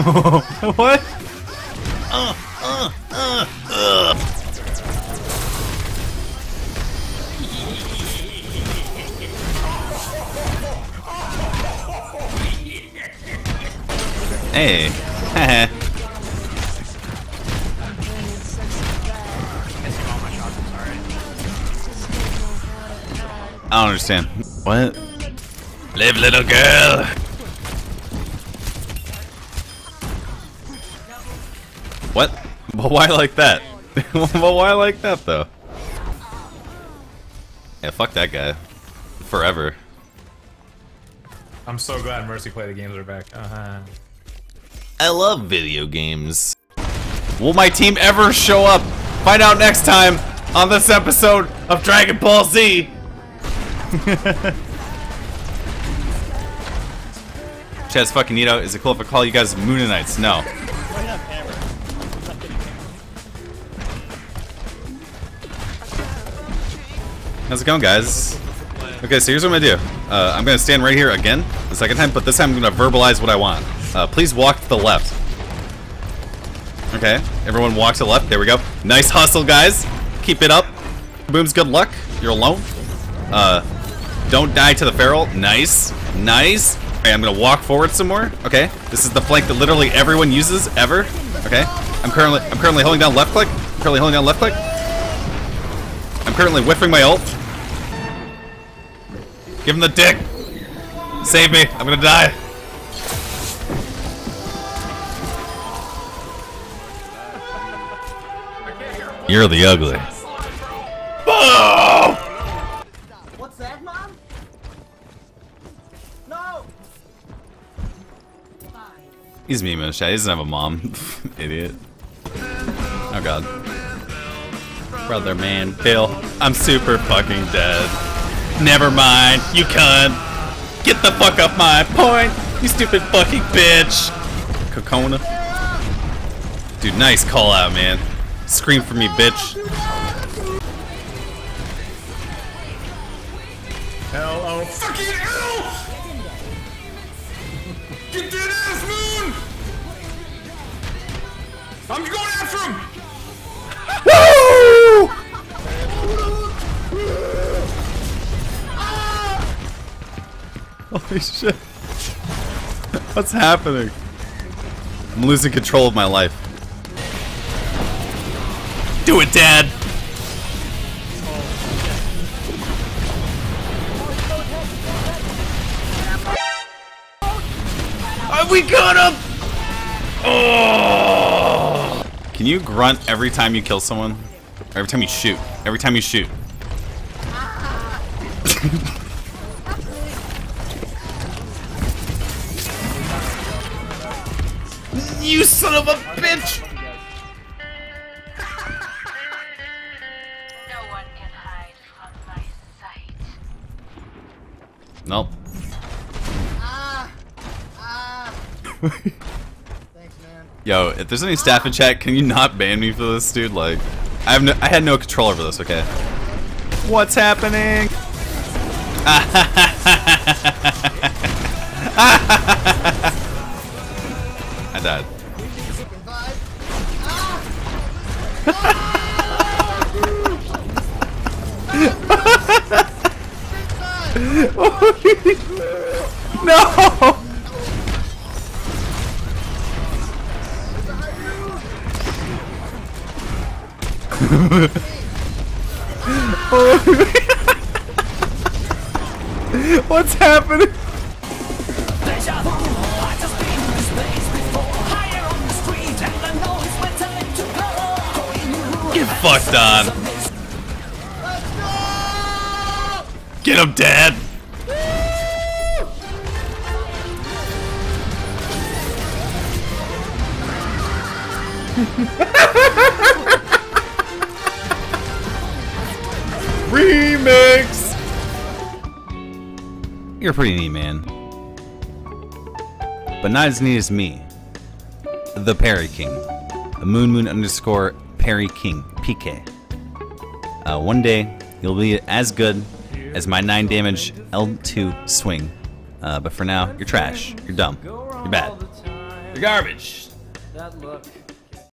what? Hey. I don't understand. What? Live, little girl. What? But why like that? but why like that though? Yeah, fuck that guy. Forever. I'm so glad Mercy Play the games are back. Uh-huh. I love video games. Will my team ever show up? Find out next time on this episode of Dragon Ball Z. Chaz fucking Nito, is it cool if I call you guys Moonanites? No. How's it going, guys? Okay, so here's what I'm gonna do. Uh, I'm gonna stand right here again, the second time, but this time I'm gonna verbalize what I want. Uh, please walk to the left. Okay, everyone walk to the left. There we go. Nice hustle, guys. Keep it up. Boom's good luck. You're alone. Uh, don't die to the feral. Nice. Nice. Okay, I'm gonna walk forward some more. Okay, this is the flank that literally everyone uses ever. Okay, I'm currently I'm currently holding down left click. I'm currently holding down left click. I'm currently whiffing my ult. Give him the dick. Save me. I'm gonna die. You're the ugly. Boom! What's that, Mom? No! He's me, Misha. He doesn't have a mom. Idiot. Oh god. Brother, man. Bill, I'm super fucking dead. Never mind. You cunt. Get the fuck off my point. You stupid fucking bitch. Kokona. Dude, nice call out, man. Scream for me, bitch. Hell oh fucking hell! Get that ass moon! I'm going after him! Holy shit. What's happening? I'm losing control of my life. Do it, Dad! We got him! Oh! Can you grunt every time you kill someone? Every time you shoot. Every time you shoot. You son of a bitch! No one can hide from my sight. Nope. Thanks, ah, ah. man. Yo, if there's any staff in chat, can you not ban me for this, dude? Like, I have no, I had no control over this. Okay. What's happening? I died. no! What's happening? Fucked on. Get him, Dad. Remix. You're pretty neat, man. But not as neat as me. The Parry King. The Moon Moon underscore Parry King. PK. Uh, one day, you'll be as good as my 9 damage L2 swing. Uh, but for now, you're trash. You're dumb. You're bad. You're garbage.